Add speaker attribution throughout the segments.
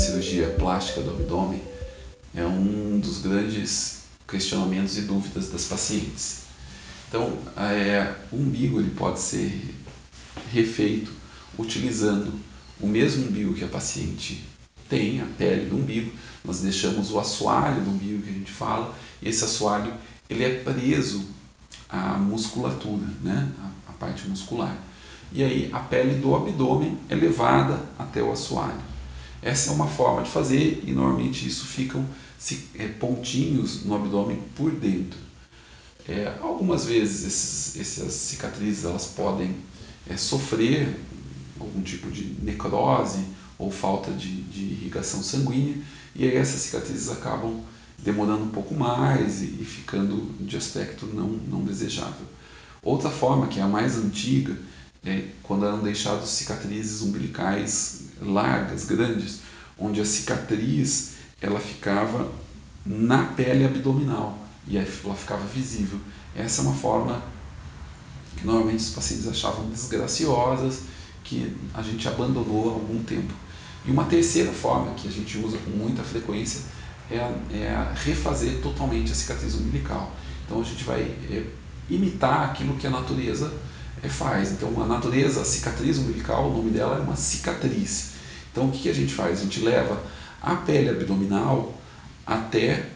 Speaker 1: cirurgia plástica do abdômen é um dos grandes questionamentos e dúvidas das pacientes. Então, é, o umbigo ele pode ser refeito utilizando o mesmo umbigo que a paciente tem, a pele do umbigo. Nós deixamos o assoalho do umbigo que a gente fala, e esse assoalho ele é preso à musculatura, né? a, a parte muscular. E aí a pele do abdômen é levada até o assoalho. Essa é uma forma de fazer e normalmente isso ficam é, pontinhos no abdômen por dentro. É, algumas vezes esses, essas cicatrizes elas podem é, sofrer algum tipo de necrose ou falta de, de, irrigação sanguínea e aí essas cicatrizes acabam demorando um pouco mais e, e ficando de aspecto não, não desejável. Outra forma, que é a mais antiga, é quando eram deixadas cicatrizes umbilicais largas, grandes, onde a cicatriz ela ficava na pele abdominal e ela ficava visível. Essa é uma forma que normalmente os pacientes achavam desgraciosas, que a gente abandonou há algum tempo. E uma terceira forma que a gente usa com muita frequência é é refazer totalmente a cicatriz umbilical. Então a gente vai é, imitar aquilo que a natureza é, faz. Então a natureza, a cicatriz umbilical, o nome dela é uma cicatriz. Então o que, que a gente faz? A gente leva a pele abdominal até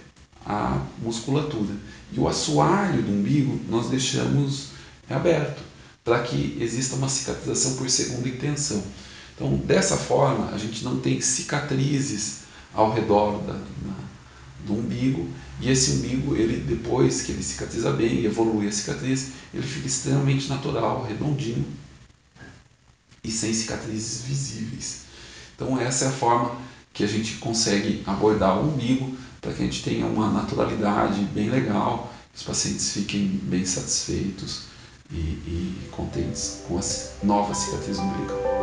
Speaker 1: a musculatura. E o assoalho do umbigo nós deixamos aberto para que exista uma cicatrização por segunda intenção. Então, dessa forma, a gente não tem cicatrizes ao redor da, do umbigo e esse umbigo, ele depois que ele cicatriza bem, evolui a cicatriz, ele fica extremamente natural, redondinho e sem cicatrizes visíveis. Então, essa é a forma que a gente consegue abordar o umbigo para que a gente tenha uma naturalidade bem legal, os pacientes fiquem bem satisfeitos e, e contentes com a nova cicatriz umbilical.